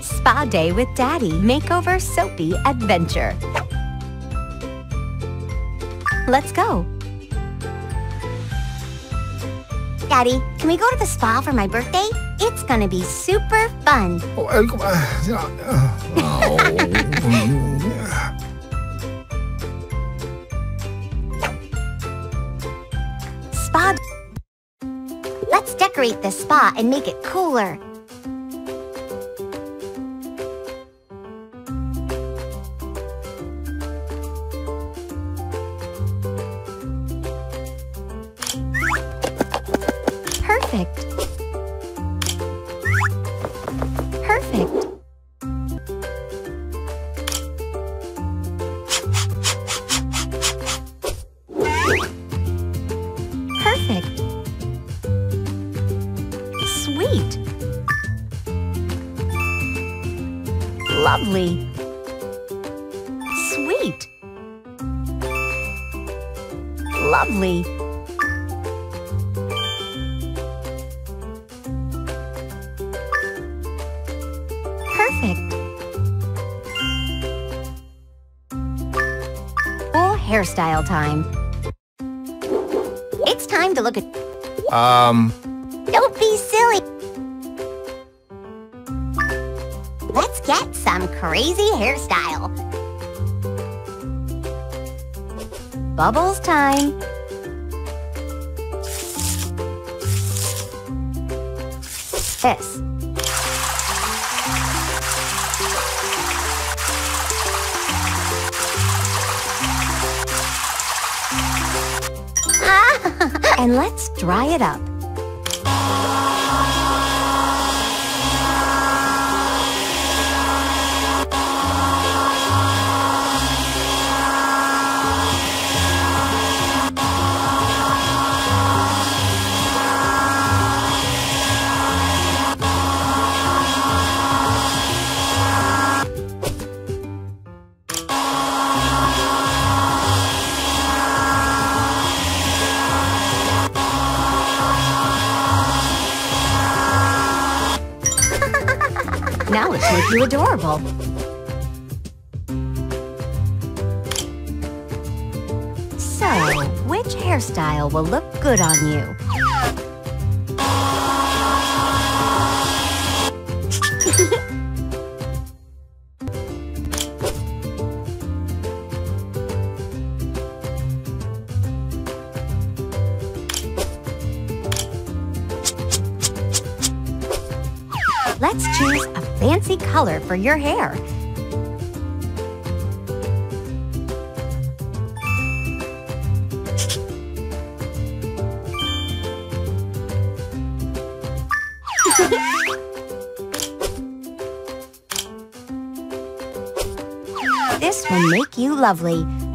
Spa Day with Daddy Makeover Soapy Adventure. Let's go. Daddy, can we go to the spa for my birthday? It's gonna be super fun. Oh. Spa. Let's decorate the spa and make it cooler. Lovely. Perfect. Full hairstyle time. It's time to look at. Um, Don't be silly. Let's get some crazy hairstyle. Bubbles time. This. and let's dry it up. Let's you adorable. So, which hairstyle will look good on you? Color for your hair. this will make you lovely.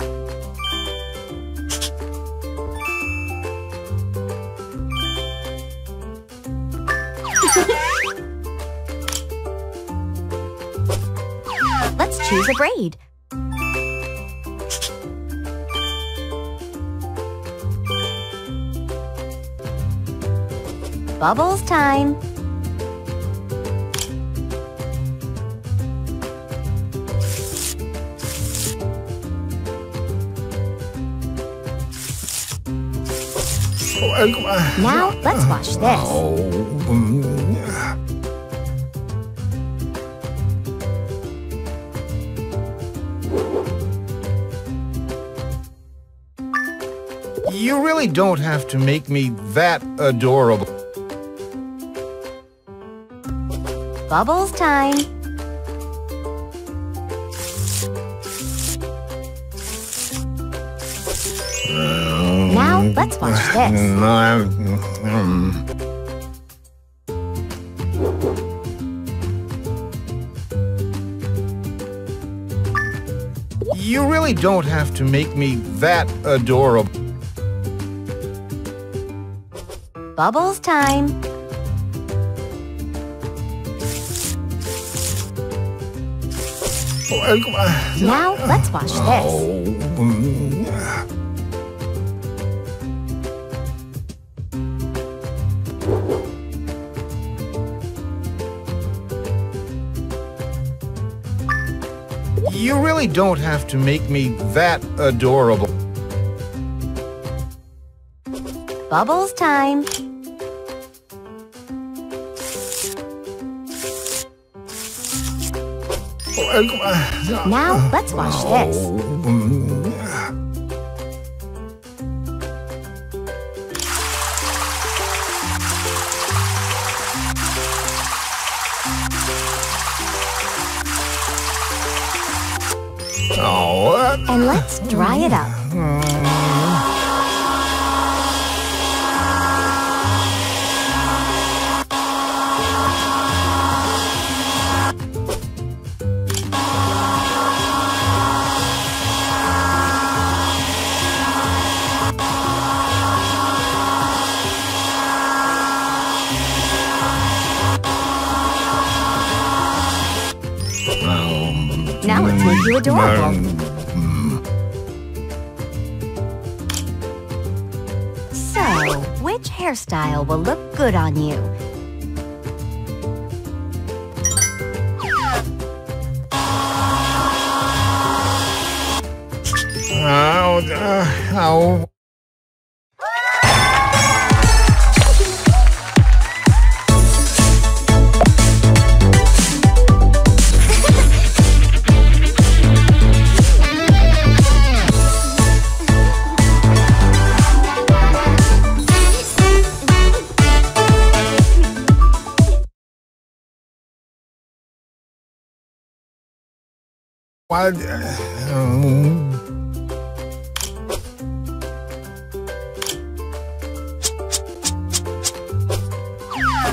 A braid. Bubbles time. oh. Now let's wash this. Oh, mm. Really don't have to make me that adorable. Bubbles time. Now let's watch this. Mm. You really don't have to make me that adorable. Bubbles time. Now let's watch this. You really don't have to make me that adorable. Bubbles time. Now, let's wash oh. this. Oh, And let's dry it up. Mm. Make you adorable. So, which hairstyle will look good on you? Ow, uh, ow. What? Um,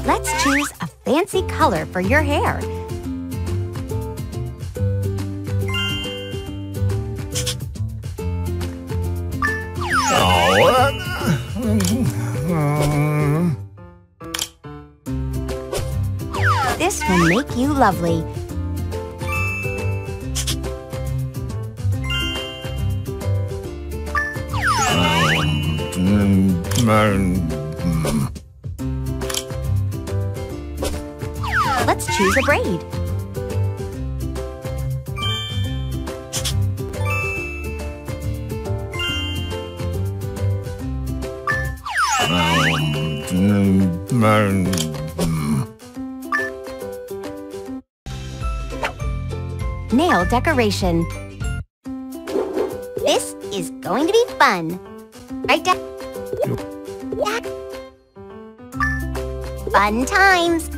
Let's choose a fancy color for your hair. oh, This will make you lovely. Let's choose a braid. Nail decoration. This is going to be fun. Right, Dad? Fun times.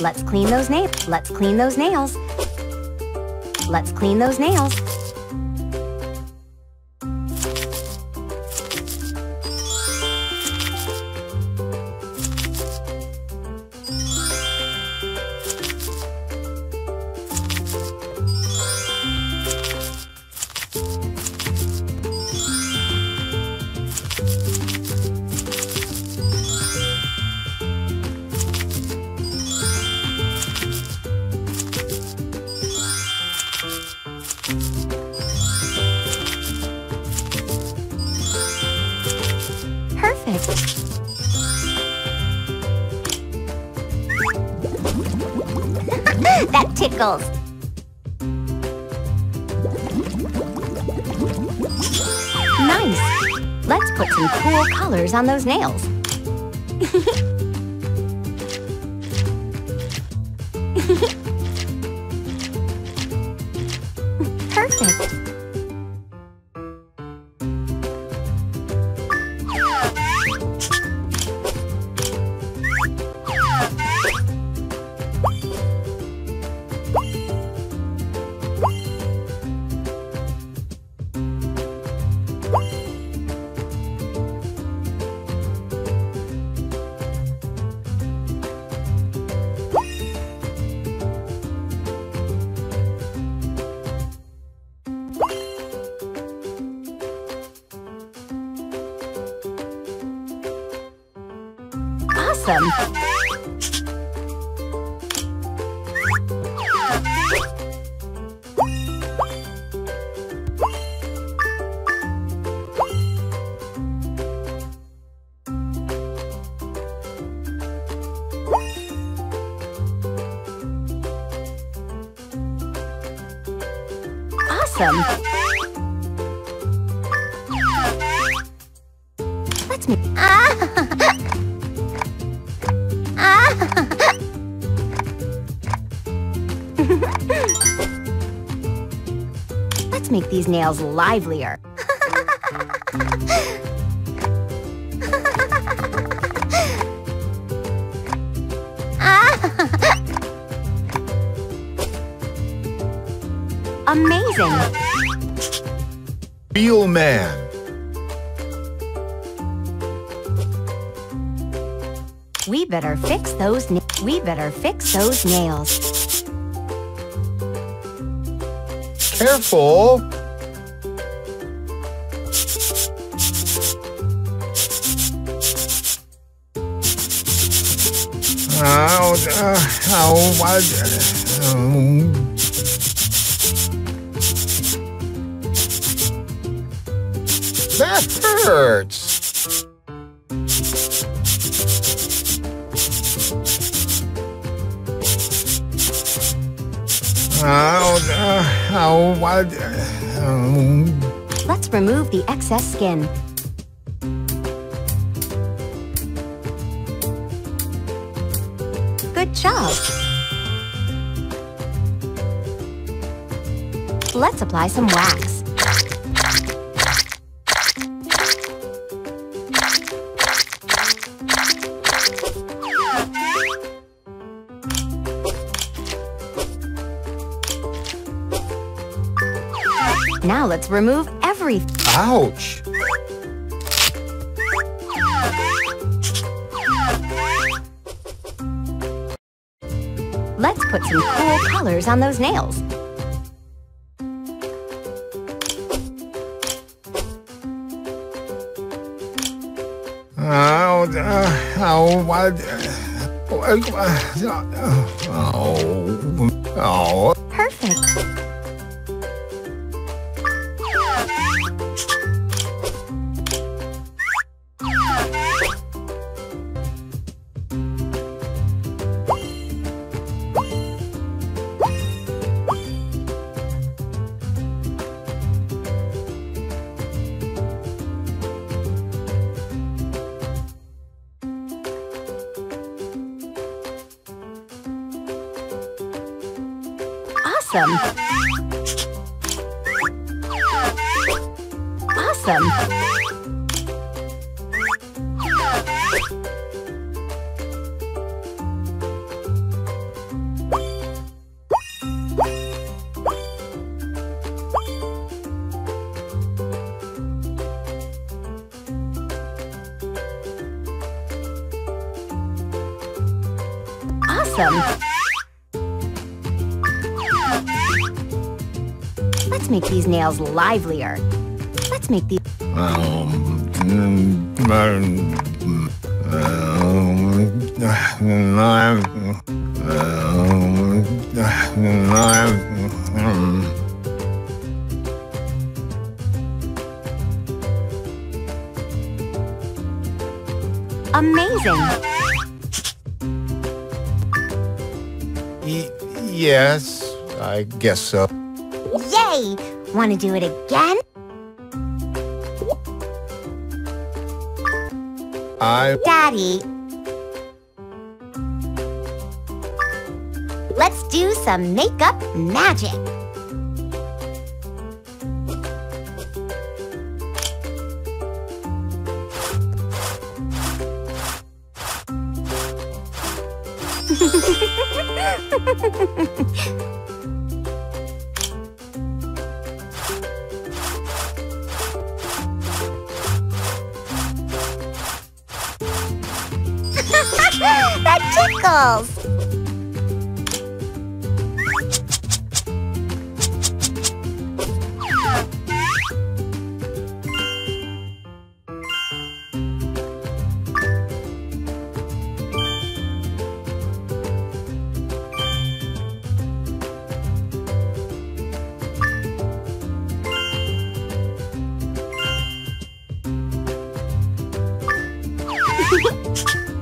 Let's clean those nails. Let's clean those nails. Let's clean those nails. Nice. Let's put some cool colors on those nails. awesome! Awesome! Let's make. Ah! These nails livelier. Amazing! Real man. We better fix those We better fix those nails. Careful. Ow, uh, ow, what? Um, that hurts. Ow, uh, ow, what? Um, Let's remove the excess skin. Let's apply some wax. Now let's remove everything. ouch. Let's put some cool colors on those nails. Ow, what? Oh, oh, Perfect. Awesome. Awesome. Let's make these nails livelier. Let's make these. um, mm, um, um, Amazing! y- yes, I guess so. Yay! Want to do it again? I Daddy. Let's do some makeup magic. sparkles! Ha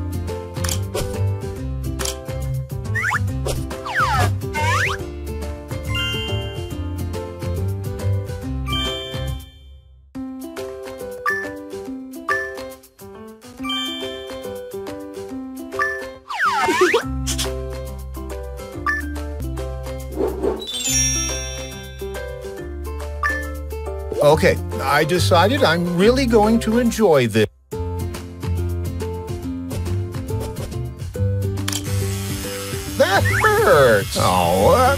I decided I'm really going to enjoy this. That hurts. Oh, uh,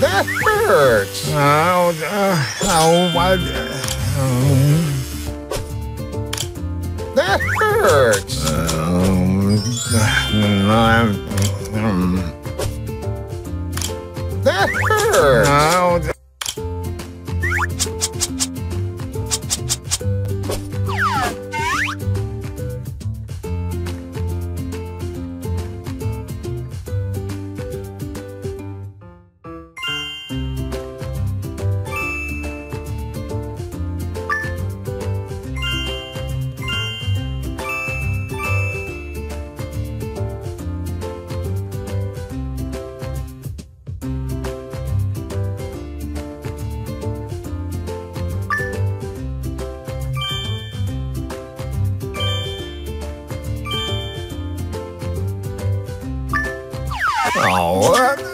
that hurts. Oh, uh, oh, what? that hurts. Um, that hurts. Oh, Oh.